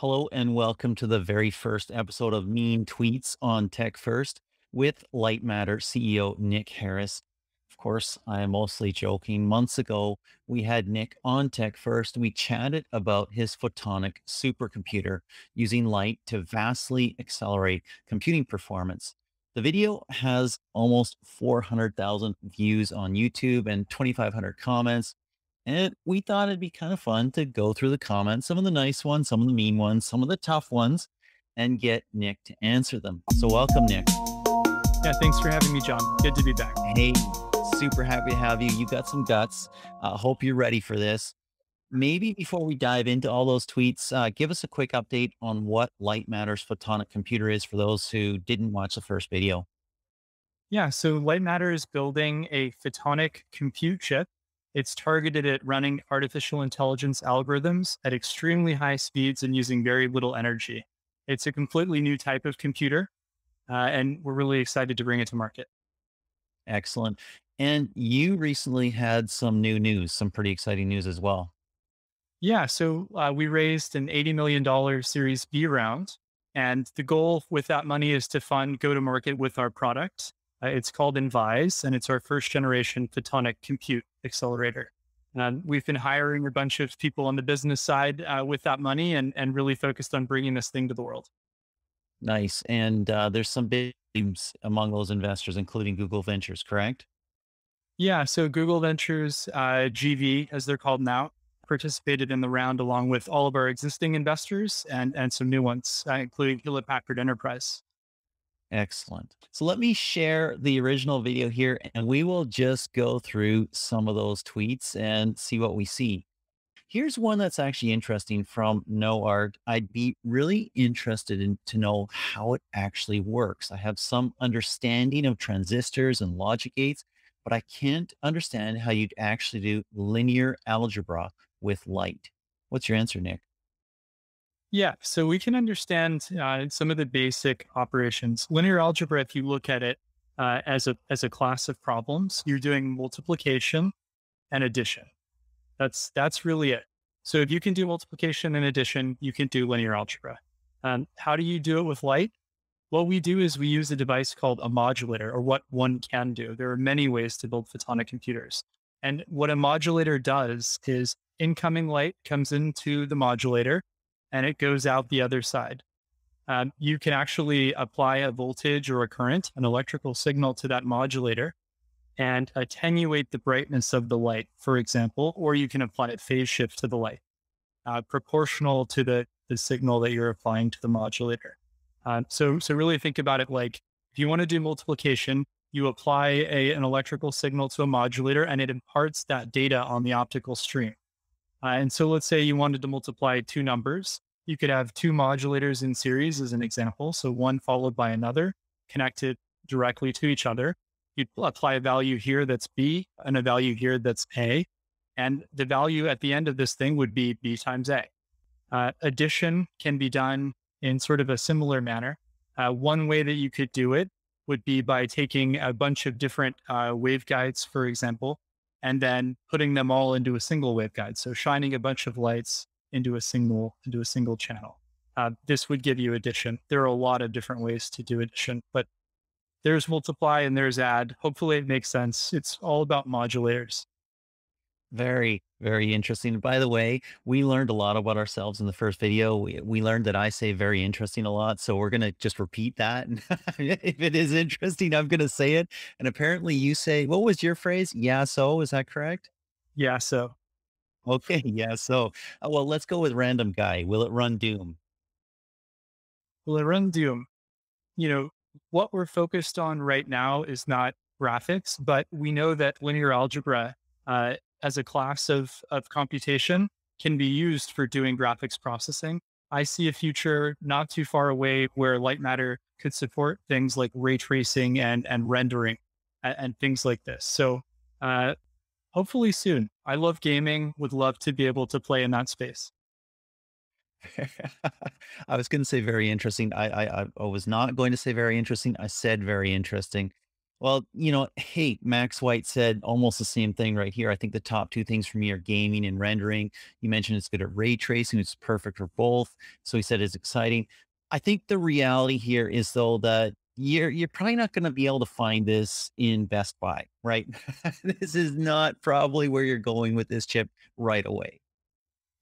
Hello and welcome to the very first episode of Mean Tweets on TechFirst with Lightmatter CEO Nick Harris. Of course, I am mostly joking. Months ago, we had Nick on TechFirst. We chatted about his photonic supercomputer using light to vastly accelerate computing performance. The video has almost 400,000 views on YouTube and 2,500 comments. And we thought it'd be kind of fun to go through the comments, some of the nice ones, some of the mean ones, some of the tough ones, and get Nick to answer them. So, welcome, Nick. Yeah, thanks for having me, John. Good to be back. Hey, super happy to have you. You got some guts. Uh, hope you're ready for this. Maybe before we dive into all those tweets, uh, give us a quick update on what Lightmatter's photonic computer is for those who didn't watch the first video. Yeah, so Lightmatter is building a photonic compute chip it's targeted at running artificial intelligence algorithms at extremely high speeds and using very little energy. It's a completely new type of computer, uh, and we're really excited to bring it to market. Excellent. And you recently had some new news, some pretty exciting news as well. Yeah, so uh, we raised an $80 million Series B round. And the goal with that money is to fund go to market with our product. Uh, it's called Envise, and it's our first generation photonic compute accelerator. And we've been hiring a bunch of people on the business side uh, with that money and, and really focused on bringing this thing to the world. Nice. And uh, there's some big names among those investors, including Google Ventures, correct? Yeah. So Google Ventures, uh, GV, as they're called now, participated in the round along with all of our existing investors and, and some new ones, uh, including Hewlett Packard Enterprise. Excellent. So let me share the original video here and we will just go through some of those tweets and see what we see. Here's one that's actually interesting from No Art. I'd be really interested in to know how it actually works. I have some understanding of transistors and logic gates, but I can't understand how you'd actually do linear algebra with light. What's your answer, Nick? Yeah, so we can understand uh, some of the basic operations. Linear algebra, if you look at it uh, as a as a class of problems, you're doing multiplication and addition. That's that's really it. So if you can do multiplication and addition, you can do linear algebra. Um, how do you do it with light? What we do is we use a device called a modulator, or what one can do. There are many ways to build photonic computers. And what a modulator does is incoming light comes into the modulator and it goes out the other side. Um, you can actually apply a voltage or a current, an electrical signal to that modulator and attenuate the brightness of the light, for example, or you can apply a phase shift to the light, uh, proportional to the, the signal that you're applying to the modulator. Um, so, so really think about it like if you want to do multiplication, you apply a, an electrical signal to a modulator and it imparts that data on the optical stream. Uh, and so let's say you wanted to multiply two numbers. You could have two modulators in series as an example. So one followed by another connected directly to each other. You'd apply a value here that's B and a value here that's A. And the value at the end of this thing would be B times A. Uh, addition can be done in sort of a similar manner. Uh, one way that you could do it would be by taking a bunch of different uh, waveguides, for example, and then putting them all into a single waveguide. So shining a bunch of lights into a single into a single channel. Uh, this would give you addition. There are a lot of different ways to do addition, but there's multiply and there's add. Hopefully it makes sense. It's all about modulators. Very, very interesting. By the way, we learned a lot about ourselves in the first video. We, we learned that I say very interesting a lot. So we're going to just repeat that. If it is interesting, I'm going to say it. And apparently you say, what was your phrase? Yeah, so is that correct? Yeah, so. Okay. Yeah, so. Uh, well, let's go with random guy. Will it run Doom? Will it run Doom? You know, what we're focused on right now is not graphics, but we know that linear algebra uh, as a class of, of computation can be used for doing graphics processing. I see a future not too far away where Lightmatter could support things like ray tracing and, and rendering and, and things like this. So uh, hopefully soon. I love gaming, would love to be able to play in that space. I was going to say very interesting. I, I I was not going to say very interesting. I said very interesting. Well, you know, hey, Max White said almost the same thing right here. I think the top two things for me are gaming and rendering. You mentioned it's good at ray tracing, it's perfect for both. So he said it's exciting. I think the reality here is though that you're you're probably not going to be able to find this in Best Buy, right? this is not probably where you're going with this chip right away.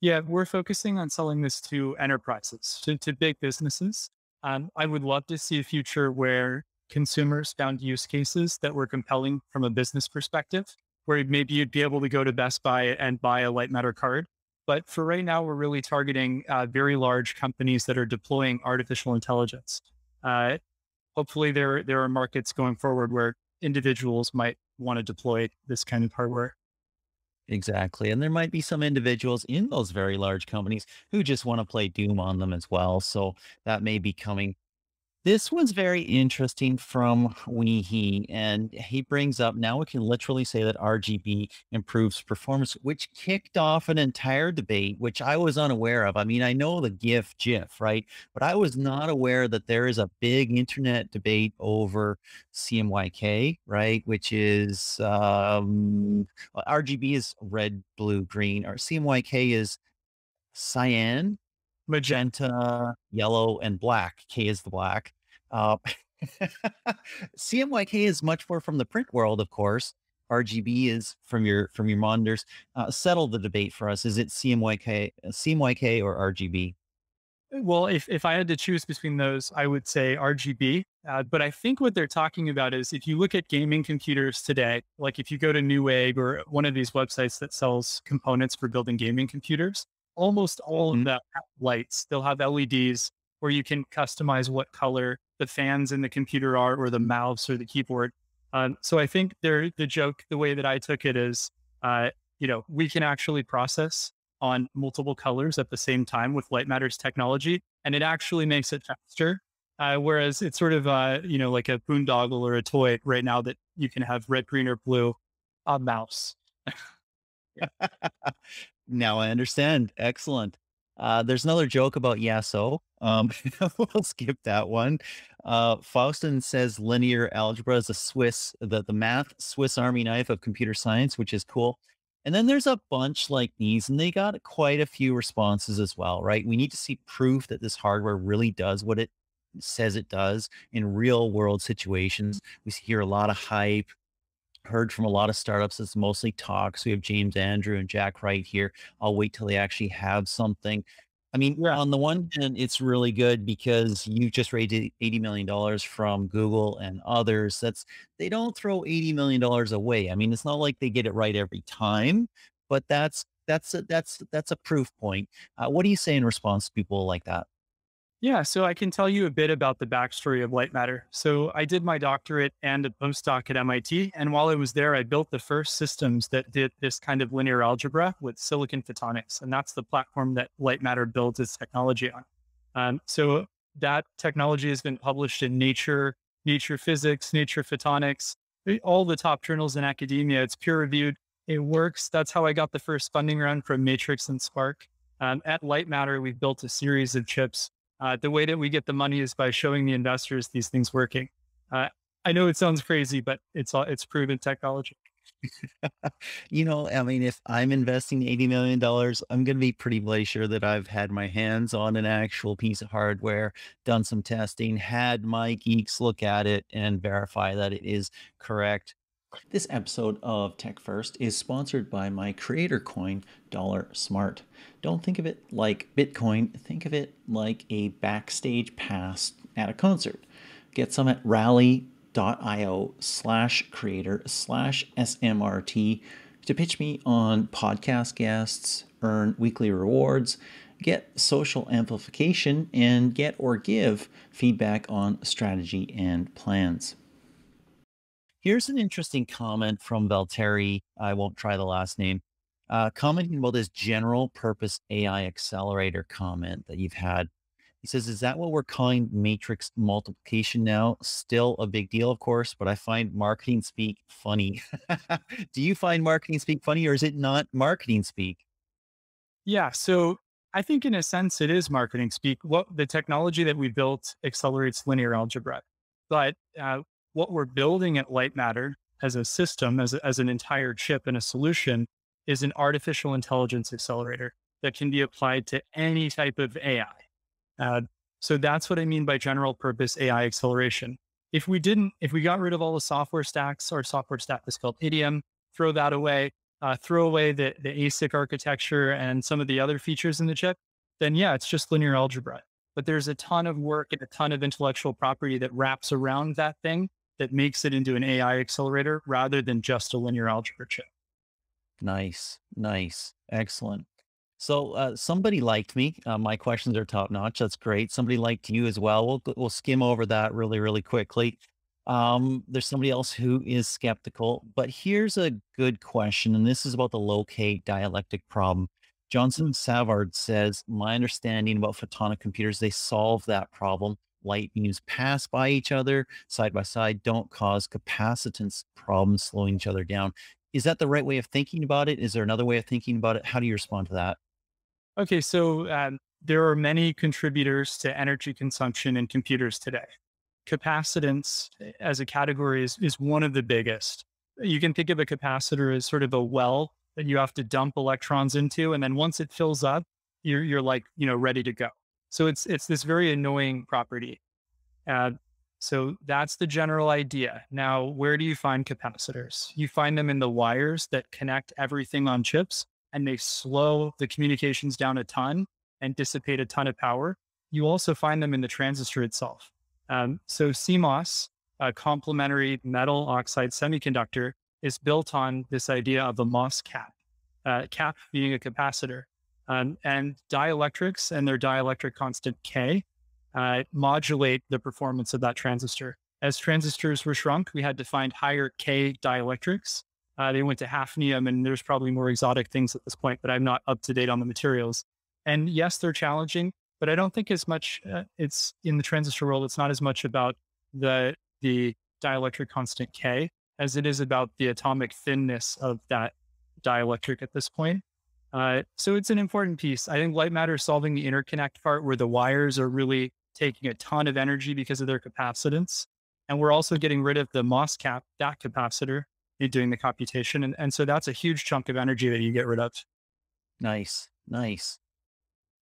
Yeah, we're focusing on selling this to enterprises, to, to big businesses. Um, I would love to see a future where consumers found use cases that were compelling from a business perspective, where maybe you'd be able to go to Best Buy and buy a Lightmatter card. But for right now, we're really targeting uh, very large companies that are deploying artificial intelligence. Uh, hopefully, there there are markets going forward where individuals might want to deploy this kind of hardware. Exactly. And there might be some individuals in those very large companies who just want to play Doom on them as well. So that may be coming this was very interesting from Weehee, and he brings up now we can literally say that RGB improves performance, which kicked off an entire debate, which I was unaware of. I mean, I know the GIF, GIF, right? But I was not aware that there is a big internet debate over CMYK, right? Which is um, RGB is red, blue, green, or CMYK is cyan, magenta, yellow, and black. K is the black. Uh, CMYK is much more from the print world, of course. RGB is from your from your monitors. Uh, settle the debate for us. Is it CMYK, CMYK or RGB? Well, if, if I had to choose between those, I would say RGB. Uh, but I think what they're talking about is if you look at gaming computers today, like if you go to Newegg or one of these websites that sells components for building gaming computers, almost all mm-hmm. of that lights. They'll have LEDs where you can customize what color the fans in the computer are, or the mouse or the keyboard. Um, so I think there, the joke, the way that I took it is, uh, you know, we can actually process on multiple colors at the same time with Lightmatter's technology, and it actually makes it faster. Uh, whereas it's sort of, uh, you know, like a boondoggle or a toy right now that you can have red, green, or blue, a mouse. now I understand. Excellent. Uh, there's another joke about Yasso. Um, we'll skip that one. Uh, Faustin says linear algebra is a Swiss, the, the math Swiss Army knife of computer science, which is cool. And then there's a bunch like these, and they got quite a few responses as well, right? We need to see proof that this hardware really does what it says it does in real world situations. We hear a lot of hype heard from a lot of startups. It's mostly talks. We have James Andrew and Jack Wright here. I'll wait till they actually have something. I mean, yeah. on the one hand, it's really good because you just raised $80 million from Google and others. That's they don't throw $80 million away. I mean, it's not like they get it right every time, but that's that's a, that's that's a proof point. Uh, what do you say in response to people like that? Yeah, so I can tell you a bit about the backstory of Lightmatter. So I did my doctorate and a postdoc at MIT. And while I was there, I built the first systems that did this kind of linear algebra with silicon photonics. And that's the platform that Lightmatter builds its technology on. Um, so that technology has been published in Nature, Nature Physics, Nature Photonics, eh, all the top journals in academia. It's peer reviewed. It works. That's how I got the first funding round from Matrix and Spark. Um, at Lightmatter, we've built a series of chips uh, the way that we get the money is by showing the investors these things working. Uh, I know it sounds crazy, but it's all, it's proven technology. you know, I mean, if I'm investing $80 million, I'm going to be pretty sure that I've had my hands on an actual piece of hardware, done some testing, had my geeks look at it and verify that it is correct. This episode of TechFirst is sponsored by my creator coin, Dollar Smart. Don't think of it like Bitcoin, think of it like a backstage pass at a concert. Get some at rally.io slash creator slash SMRT to pitch me on podcast guests, earn weekly rewards, get social amplification, and get or give feedback on strategy and plans. Here's an interesting comment from Valteri. I won't try the last name. Uh, commenting about this general purpose AI accelerator comment that you've had. He says, Is that what we're calling matrix multiplication now? Still a big deal, of course, but I find marketing speak funny. Do you find marketing speak funny or is it not marketing speak? Yeah. So I think in a sense it is marketing speak. What the technology that we built accelerates linear algebra. But uh, what we're building at Lightmatter as a system, as, as an entire chip and a solution, is an artificial intelligence accelerator that can be applied to any type of AI. Uh, so that's what I mean by general purpose AI acceleration. If we didn't, if we got rid of all the software stacks, our software stack is called Idiom, throw that away, uh, throw away the, the ASIC architecture and some of the other features in the chip, then yeah, it's just linear algebra. But there's a ton of work and a ton of intellectual property that wraps around that thing that makes it into an AI accelerator rather than just a linear algebra chip. Nice, nice, excellent. So uh, somebody liked me. Uh, my questions are top notch. That's great. Somebody liked you as well. We'll we'll skim over that really really quickly. Um, there's somebody else who is skeptical, but here's a good question, and this is about the low-k dielectric problem. Johnson Savard says, My understanding about photonic computers, they solve that problem. Light beams pass by each other side by side, don't cause capacitance problems slowing each other down. Is that the right way of thinking about it? Is there another way of thinking about it? How do you respond to that? Okay, so um, there are many contributors to energy consumption in computers today. Capacitance eh, as a category is, is one of the biggest. You can think of a capacitor as sort of a well that you have to dump electrons into. And then once it fills up, you're, you're like, you know, ready to go. So it's, it's this very annoying property. Uh, so that's the general idea. Now, where do you find capacitors? You find them in the wires that connect everything on chips and they slow the communications down a ton and dissipate a ton of power. You also find them in the transistor itself. Um, so CMOS, a complementary metal oxide semiconductor, is built on this idea of a MOS cap, uh, cap being a capacitor. Um, and dielectrics and their dielectric constant K uh, modulate the performance of that transistor. As transistors were shrunk, we had to find higher K dielectrics. Uh, they went to hafnium, and there's probably more exotic things at this point, but I'm not up to date on the materials. And yes, they're challenging, but I don't think as much. Uh, it's in the transistor world. It's not as much about the the dielectric constant K as it is about the atomic thinness of that dielectric at this point. Uh, so it's an important piece. I think Lightmatter is solving the interconnect part where the wires are really taking a ton of energy because of their capacitance. And we're also getting rid of the MOS cap, that capacitor, in doing the computation. And, and so that's a huge chunk of energy that you get rid of. Nice, nice.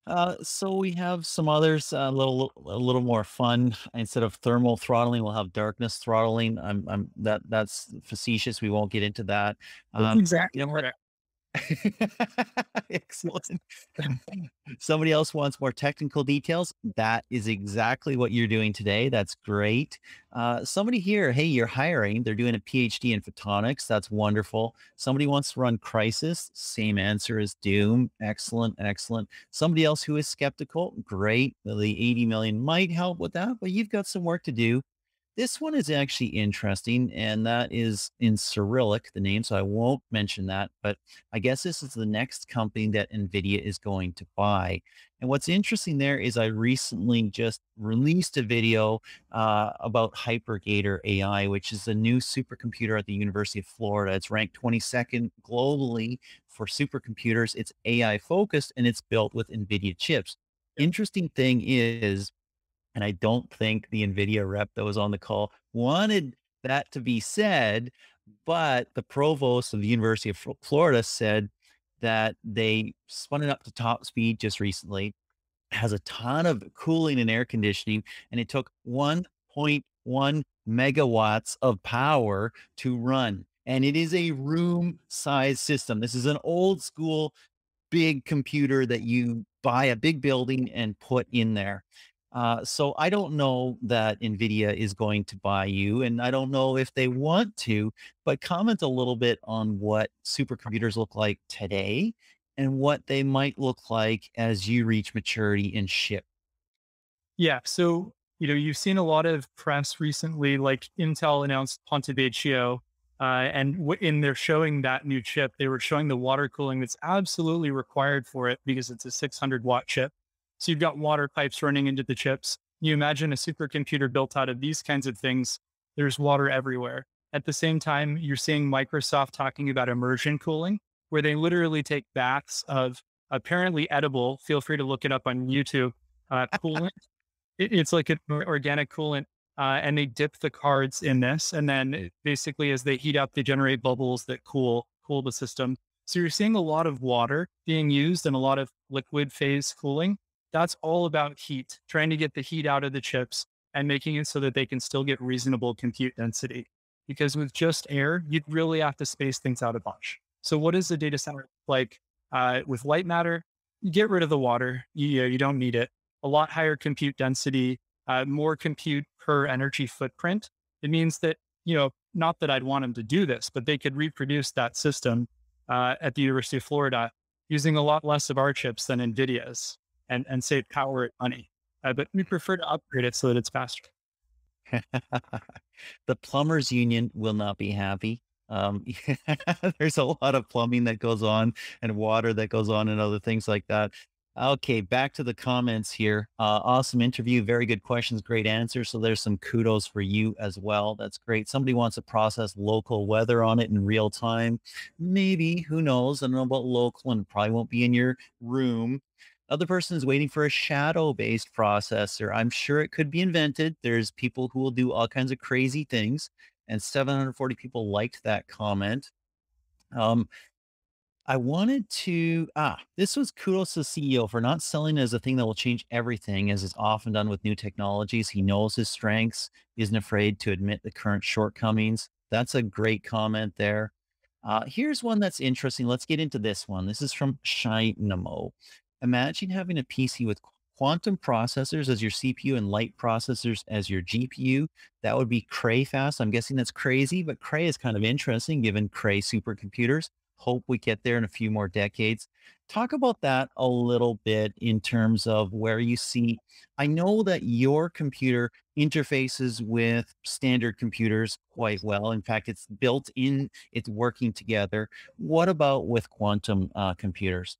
Uh, so we have some others a little a little more fun. Instead of thermal throttling, we'll have darkness throttling. I'm, I'm that that's facetious. We won't get into that. Um, exactly. You know? Excellent. Somebody else wants more technical details. That is exactly what you're doing today. That's great. Uh, somebody here, hey, you're hiring. They're doing a PhD in photonics. That's wonderful. Somebody wants to run Crysis. Same answer as Doom. Excellent, excellent. Somebody else who is skeptical. Great. The 80 million might help with that, but you've got some work to do. This one is actually interesting, and that is in Cyrillic, the name, so I won't mention that, but I guess this is the next company that NVIDIA is going to buy. And what's interesting there is I recently just released a video uh, about HiPerGator AI, which is a new supercomputer at the University of Florida. It's ranked 22nd globally for supercomputers. It's AI focused and it's built with NVIDIA chips. Interesting thing is and I don't think the NVIDIA rep that was on the call wanted that to be said, but the provost of the University of Florida said that they spun it up to top speed just recently, has a ton of cooling and air conditioning, and it took 1.1 megawatts of power to run. And it is a room size system. This is an old school big computer that you buy a big building and put in there. Uh, so I don't know that NVIDIA is going to buy you, and I don't know if they want to, but comment a little bit on what supercomputers look like today and what they might look like as you reach maturity and ship. Yeah. So, you know, you've seen a lot of press recently, like Intel announced Ponte Vecchio, uh, and w- in their showing that new chip, they were showing the water cooling that's absolutely required for it because it's a 600 watt chip. So you've got water pipes running into the chips. You imagine a supercomputer built out of these kinds of things. There's water everywhere. At the same time, you're seeing Microsoft talking about immersion cooling, where they literally take baths of apparently edible. Feel free to look it up on YouTube. Uh, coolant. it, it's like an organic coolant uh, and they dip the cards in this. And then basically, as they heat up, they generate bubbles that cool cool the system. So you're seeing a lot of water being used and a lot of liquid phase cooling. That's all about heat, trying to get the heat out of the chips and making it so that they can still get reasonable compute density. Because with just air, you'd really have to space things out a bunch. So what is the data center like uh, with Lightmatter? You get rid of the water. You, you don't need it. A lot higher compute density, uh, more compute per energy footprint. It means that, you know, not that I'd want them to do this, but they could reproduce that system uh, at the University of Florida using a lot less of our chips than NVIDIA's and, and save power and money. Uh, but we prefer to upgrade it so that it's faster. the plumbers union will not be happy. Um, there's a lot of plumbing that goes on and water that goes on and other things like that. Okay, back to the comments here. Uh, awesome interview. Very good questions, great answers. So there's some kudos for you as well. That's great. Somebody wants to process local weather on it in real time. Maybe, who knows? I don't know about local and probably won't be in your room. Other person is waiting for a shadow based processor. I'm sure it could be invented. There's people who will do all kinds of crazy things. And 740 people liked that comment. Um, I wanted to ah, this was kudos to CEO for not selling as a thing that will change everything, as is often done with new technologies. He knows his strengths, isn't afraid to admit the current shortcomings. That's a great comment there. Uh, here's one that's interesting. Let's get into this one. This is from Shynamo. Imagine having a PC with quantum processors as your CPU and light processors as your GPU. That would be Cray fast. I'm guessing that's crazy, but Cray is kind of interesting given Cray supercomputers hope we get there in a few more decades. Talk about that a little bit in terms of where you see. I know that your computer interfaces with standard computers quite well. In fact, it's built in, it's working together. What about with quantum uh, computers?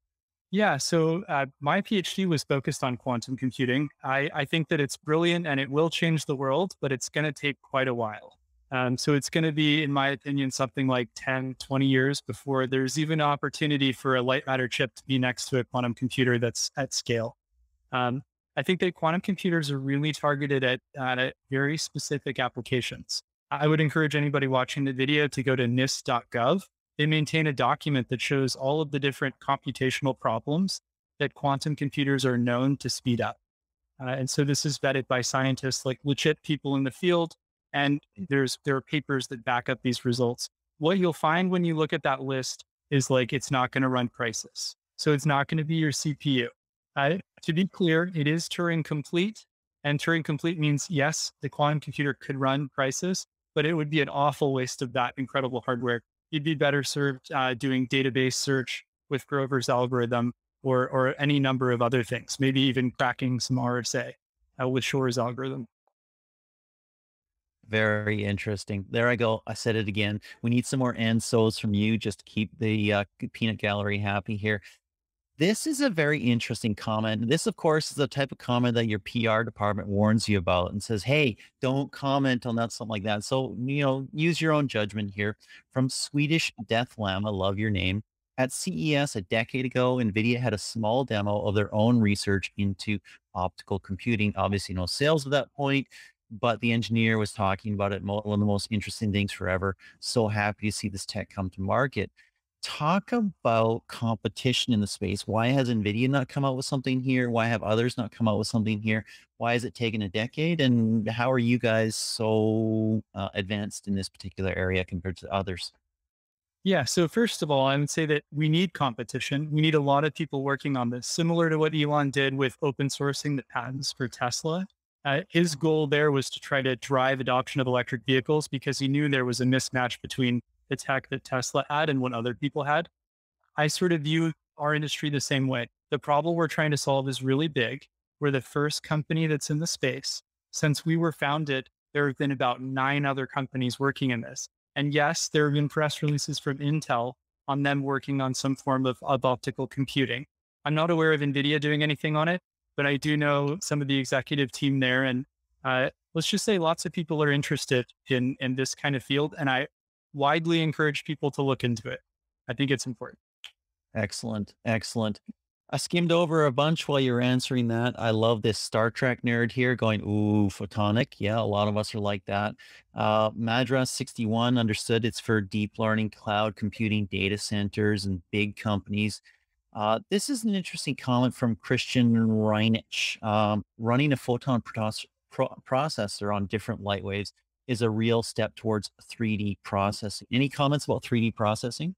Yeah, so uh, my PhD was focused on quantum computing. I, I think that it's brilliant and it will change the world, but it's going to take quite a while. Um, so it's going to be, in my opinion, something like 10, 20 years before there's even an opportunity for a Lightmatter chip to be next to a quantum computer that's at scale. Um, I think that quantum computers are really targeted at, at very specific applications. I would encourage anybody watching the video to go to nist.gov. They maintain a document that shows all of the different computational problems that quantum computers are known to speed up. Uh, and so this is vetted by scientists like legit people in the field and there's there are papers that back up these results. What you'll find when you look at that list is like it's not going to run Crysis. So it's not going to be your CPU. Uh, to be clear, it is Turing complete. And Turing complete means yes, the quantum computer could run Crysis, but it would be an awful waste of that incredible hardware. You'd be better served uh, doing database search with Grover's algorithm or, or any number of other things, maybe even cracking some RSA uh, with Shor's algorithm. Very interesting. There I go. I said it again. We need some more and so's from you just to keep the uh, peanut gallery happy here. This is a very interesting comment. This, of course, is the type of comment that your PR department warns you about and says, hey, don't comment on that, something like that. So, you know, use your own judgment here. From Swedish Death Lamb, I love your name. At CES a decade ago, NVIDIA had a small demo of their own research into optical computing. Obviously, no sales at that point but the engineer was talking about it. One of the most interesting things forever. So happy to see this tech come to market. Talk about competition in the space. Why has NVIDIA not come out with something here? Why have others not come out with something here? Why has it taken a decade? And how are you guys so uh, advanced in this particular area compared to others? Yeah. So first of all, I would say that we need competition. We need a lot of people working on this, similar to what Elon did with open sourcing the patents for Tesla. Uh, his goal there was to try to drive adoption of electric vehicles because he knew there was a mismatch between the tech that Tesla had and what other people had. I sort of view our industry the same way. The problem we're trying to solve is really big. We're the first company that's in the space. Since we were founded, there have been about nine other companies working in this. And yes, there have been press releases from Intel on them working on some form of, of optical computing. I'm not aware of NVIDIA doing anything on it, but I do know some of the executive team there. And uh, let's just say lots of people are interested in, in this kind of field. And I widely encourage people to look into it. I think it's important. Excellent. Excellent. I skimmed over a bunch while you're answering that. I love this Star Trek nerd here going, ooh, photonic. Yeah, a lot of us are like that. Uh, Madras 61 understood it's for deep learning, cloud computing, data centers, and big companies. Uh, this is an interesting comment from Christian Reinich. Um, running a photon proce- pro- processor on different light waves is a real step towards 3D processing. Any comments about 3D processing?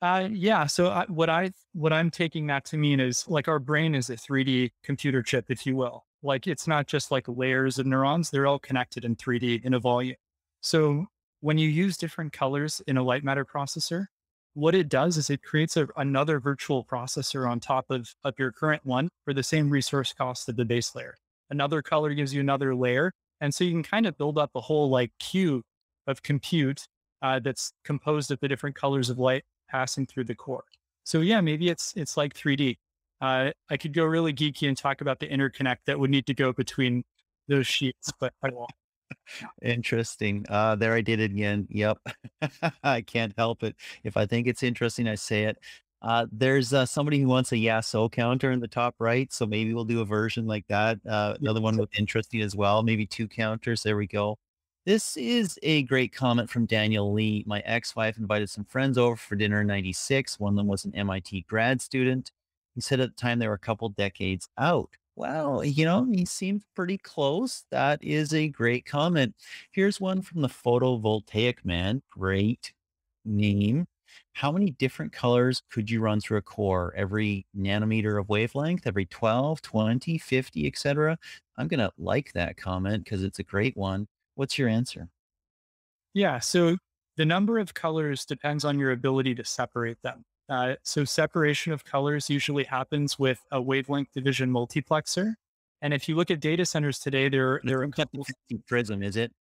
Uh, yeah. So I, what I what I'm taking that to mean is like our brain is a 3D computer chip, if you will. Like it's not just like layers of neurons; they're all connected in 3D in a volume. So when you use different colors in a Lightmatter processor, what it does is it creates a, another virtual processor on top of, of your current one for the same resource cost of the base layer. Another color gives you another layer. And so you can kind of build up a whole like queue of compute uh, that's composed of the different colors of light passing through the core. So yeah, maybe it's it's like 3D. Uh, I could go really geeky and talk about the interconnect that would need to go between those sheets, but I won't. Interesting. Uh, there I did it again. Yep. I can't help it. If I think it's interesting, I say it. Uh, there's uh, somebody who wants a yeah so counter in the top right. So maybe we'll do a version like that. Uh, another one with interesting as well. Maybe two counters. There we go. This is a great comment from Daniel Lee. My ex wife invited some friends over for dinner in 96. One of them was an MIT grad student. He said at the time they were a couple decades out. Well, you know, he seemed pretty close. That is a great comment. Here's one from the photovoltaic man. Great name. How many different colors could you run through a core? Every nanometer of wavelength, every 12, 20, 50, etc. I'm going to like that comment because it's a great one. What's your answer? Yeah. So the number of colors depends on your ability to separate them. Uh, so separation of colors usually happens with a wavelength division multiplexer. And if you look at data centers today, there, there are a some type of couple. prism, is it?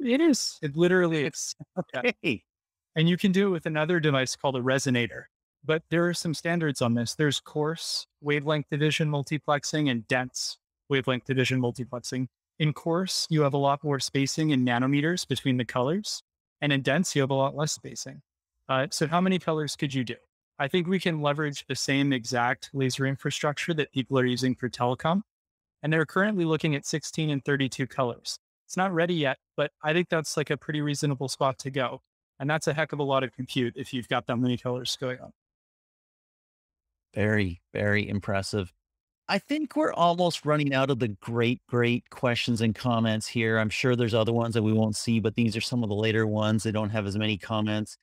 It is. It literally is. Yeah. And you can do it with another device called a resonator. But there are some standards on this. There's coarse wavelength division multiplexing and dense wavelength division multiplexing. In coarse, you have a lot more spacing in nanometers between the colors. And in dense, you have a lot less spacing. Uh, so, how many colors could you do? I think we can leverage the same exact laser infrastructure that people are using for telecom. And they're currently looking at 16 and 32 colors. It's not ready yet, but I think that's like a pretty reasonable spot to go. And that's a heck of a lot of compute if you've got that many colors going on. Very, very impressive. I think we're almost running out of the great, great questions and comments here. I'm sure there's other ones that we won't see, but these are some of the later ones. They don't have as many comments.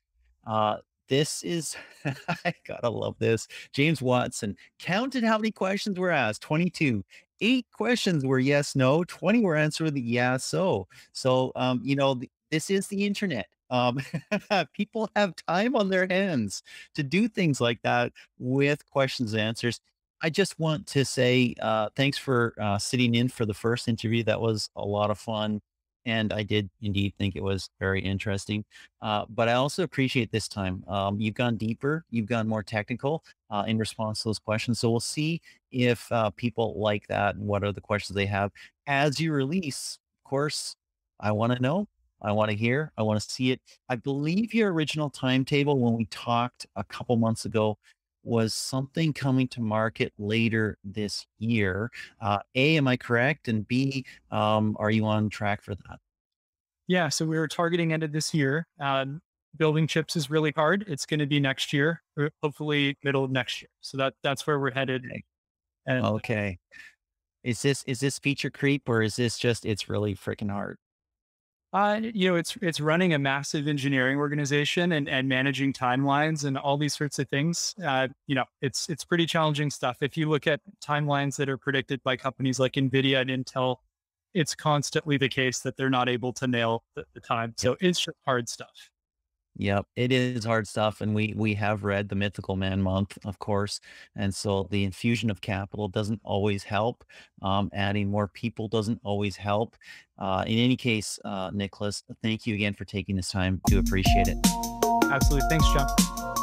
Uh, this is, I gotta love this. James Watson counted how many questions were asked 22. Eight questions were yes, no, 20 were answered with yeah, so. So, um, you know, th- this is the internet. Um, people have time on their hands to do things like that with questions and answers. I just want to say uh, thanks for uh, sitting in for the first interview. That was a lot of fun. And I did indeed think it was very interesting. Uh, but I also appreciate this time. Um, you've gone deeper, you've gone more technical uh, in response to those questions. So we'll see if uh, people like that and what are the questions they have as you release. Of course, I want to know. I want to hear. I want to see it. I believe your original timetable when we talked a couple months ago was something coming to market later this year. Uh, A, am I correct? And B, um, are you on track for that? Yeah. So we were targeting end of this year. Um, building chips is really hard. It's going to be next year, or hopefully middle of next year. So that that's where we're headed. Okay. And Okay. Is this is this feature creep or is this just it's really freaking hard? Uh, you know, it's it's running a massive engineering organization and and managing timelines and all these sorts of things. Uh, you know, it's it's pretty challenging stuff. If you look at timelines that are predicted by companies like Nvidia and Intel, it's constantly the case that they're not able to nail the, the time. So it's just hard stuff. Yep, it is hard stuff, and we we have read the Mythical Man month, of course, and so the infusion of capital doesn't always help. Um, adding more people doesn't always help. Uh, in any case, uh, Nicholas, thank you again for taking this time. Do appreciate it. Absolutely. Thanks, John.